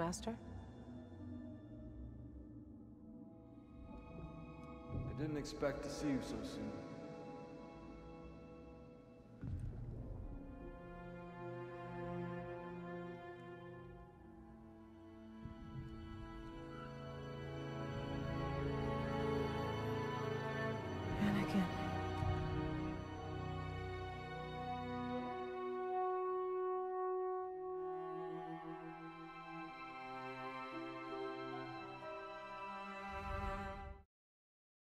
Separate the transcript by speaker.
Speaker 1: Master?
Speaker 2: I didn't expect to see you so soon.